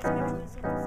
Thank you.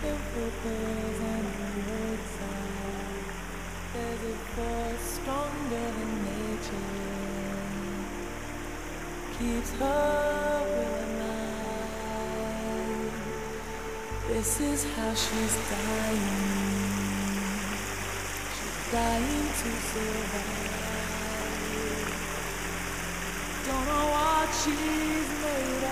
the ripples on the roadside. There's a force stronger than nature. Keeps her a alive. This is how she's dying. She's dying to survive. Don't know what she's made of.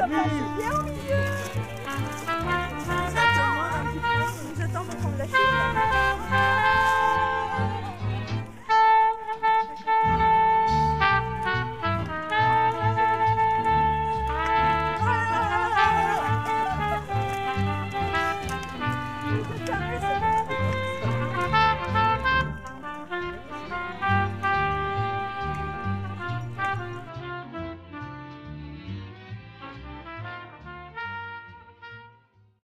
我们站在，我们。